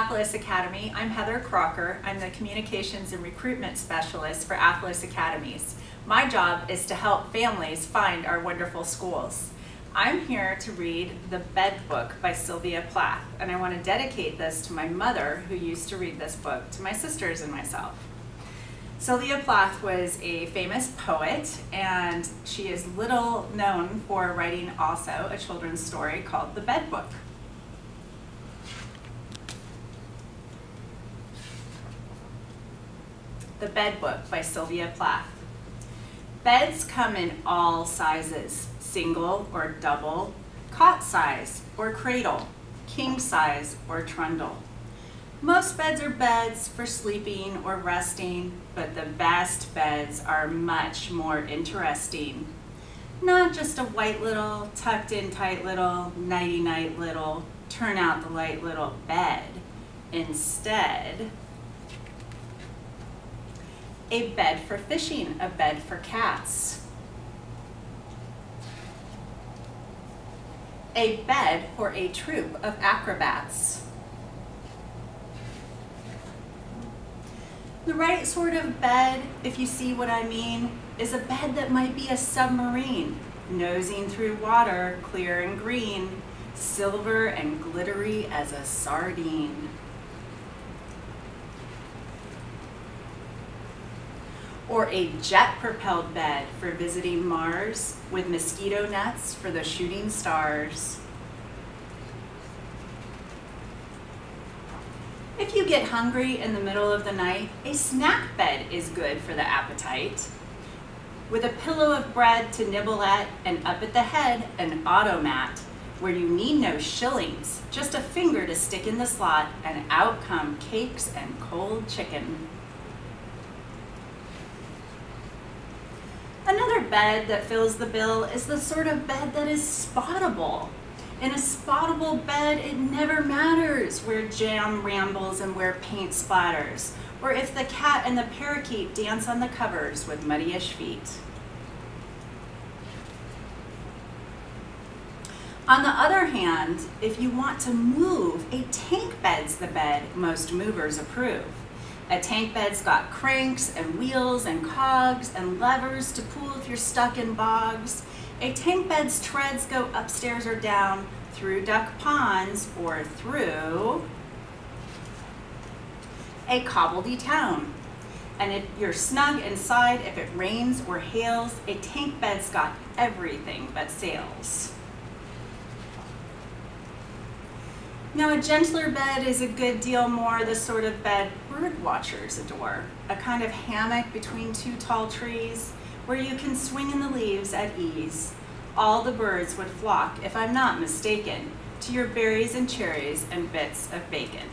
Athlos Academy. I'm Heather Crocker. I'm the Communications and Recruitment Specialist for Athlos Academies. My job is to help families find our wonderful schools. I'm here to read The Bed Book by Sylvia Plath, and I want to dedicate this to my mother who used to read this book to my sisters and myself. Sylvia Plath was a famous poet, and she is little known for writing also a children's story called The Bed Book. The Bed Book by Sylvia Plath. Beds come in all sizes, single or double, cot size or cradle, king size or trundle. Most beds are beds for sleeping or resting, but the best beds are much more interesting. Not just a white little, tucked in tight little, nighty night little, turn out the light little bed. Instead, a bed for fishing, a bed for cats. A bed for a troop of acrobats. The right sort of bed, if you see what I mean, is a bed that might be a submarine, nosing through water, clear and green, silver and glittery as a sardine. Or a jet-propelled bed for visiting Mars with mosquito nets for the shooting stars. If you get hungry in the middle of the night, a snack bed is good for the appetite. With a pillow of bread to nibble at and up at the head, an automat where you need no shillings, just a finger to stick in the slot and out come cakes and cold chicken. Bed that fills the bill is the sort of bed that is spottable. In a spottable bed, it never matters where jam rambles and where paint splatters, or if the cat and the parakeet dance on the covers with muddyish feet. On the other hand, if you want to move, a tank bed's the bed most movers approve. A tank bed's got cranks and wheels and cogs and levers to pull if you're stuck in bogs. A tank bed's treads go upstairs or down through duck ponds or through a cobbledy town. And if you're snug inside, if it rains or hails, a tank bed's got everything but sails. Now a gentler bed is a good deal more the sort of bed bird watchers adore, a kind of hammock between two tall trees where you can swing in the leaves at ease. All the birds would flock, if I'm not mistaken, to your berries and cherries and bits of bacon.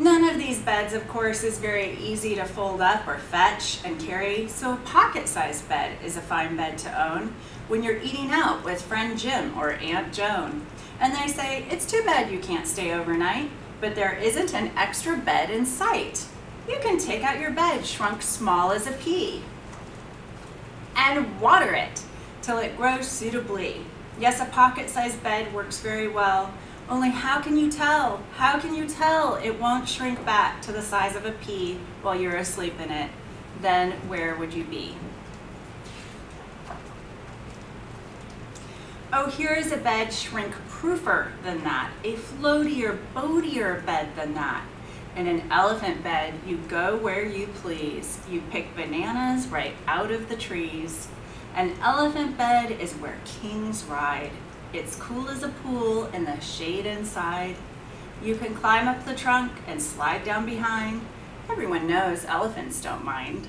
None of these beds, of course, is very easy to fold up or fetch and carry, so a pocket-sized bed is a fine bed to own when you're eating out with friend Jim or Aunt Joan. And they say, it's too bad you can't stay overnight, but there isn't an extra bed in sight. You can take out your bed shrunk small as a pea and water it till it grows suitably. Yes, a pocket-sized bed works very well, only how can you tell? How can you tell it won't shrink back to the size of a pea while you're asleep in it? Then where would you be? Oh, here is a bed shrink proofer than that, a floatier, boatier bed than that. In an elephant bed, you go where you please. You pick bananas right out of the trees. An elephant bed is where kings ride. It's cool as a pool in the shade inside. You can climb up the trunk and slide down behind. Everyone knows elephants don't mind.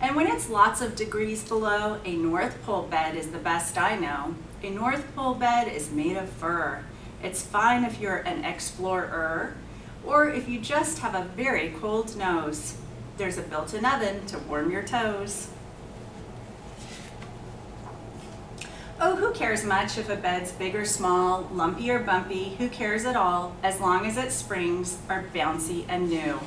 And when it's lots of degrees below, a North Pole bed is the best I know. A North Pole bed is made of fur. It's fine if you're an explorer, or if you just have a very cold nose. There's a built-in oven to warm your toes. Oh, who cares much if a bed's big or small, lumpy or bumpy, who cares at all, as long as its springs are bouncy and new.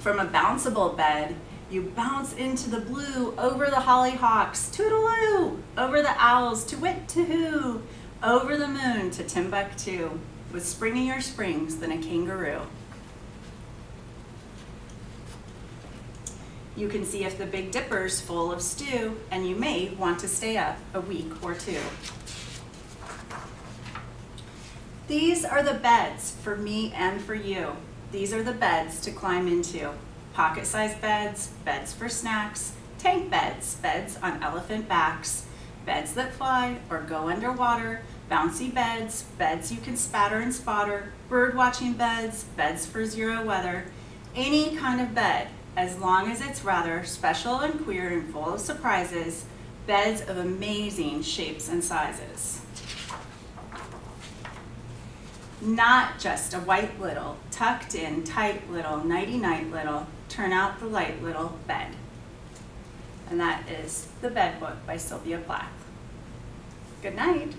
From a bounceable bed, You bounce into the blue, over the hollyhocks, toodaloo, over the owls, to wit to who, over the moon to Timbuktu, with springier springs than a kangaroo. You can see if the Big Dipper's full of stew, and you may want to stay up a week or two. These are the beds for me and for you. These are the beds to climb into. Pocket-sized beds, beds for snacks, tank beds, beds on elephant backs, beds that fly or go underwater, bouncy beds, beds you can spatter and spotter, bird watching beds, beds for zero weather, any kind of bed as long as it's rather special and queer and full of surprises, beds of amazing shapes and sizes. Not just a white little, tucked in, tight little, nighty-night little, turn out the light little bed. And that is The Bed Book by Sylvia Plath. Good night.